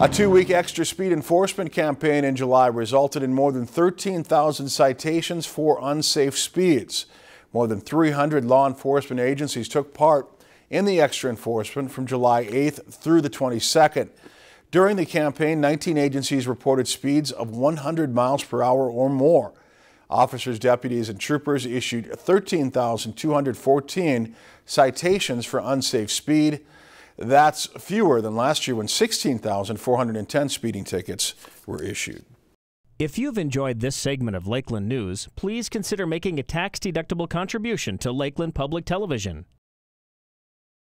A two-week extra speed enforcement campaign in July resulted in more than 13,000 citations for unsafe speeds. More than 300 law enforcement agencies took part in the extra enforcement from July 8th through the 22nd. During the campaign, 19 agencies reported speeds of 100 miles per hour or more. Officers, deputies, and troopers issued 13,214 citations for unsafe speed. That's fewer than last year when 16,410 speeding tickets were issued. If you've enjoyed this segment of Lakeland News, please consider making a tax-deductible contribution to Lakeland Public Television.